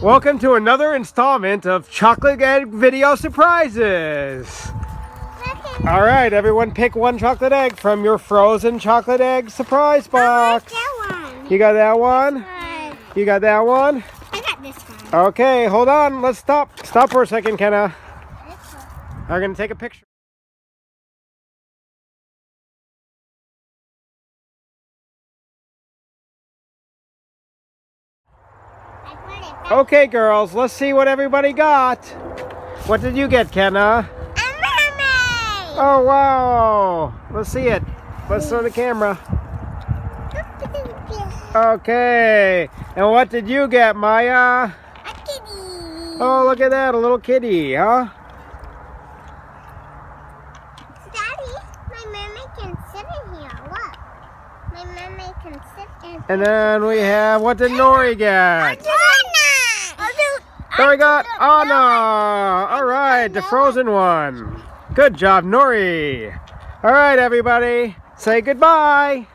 Welcome to another installment of Chocolate Egg Video Surprises. All right, everyone pick one chocolate egg from your frozen chocolate egg surprise box. You got that one? You got that one? I got this one. Okay, hold on. Let's stop. Stop for a second, Kenna. I'm going to take a picture. Okay, girls, let's see what everybody got. What did you get, Kenna? A mermaid! Oh, wow. Let's see it. Let's show the camera. Okay. And what did you get, Maya? A kitty. Oh, look at that. A little kitty, huh? Daddy, my mermaid can sit in here. Look. My mermaid can sit in here. And then we have, what did Nori get? There we got Anna. All right, the frozen one. Good job, Nori. All right, everybody. Say goodbye.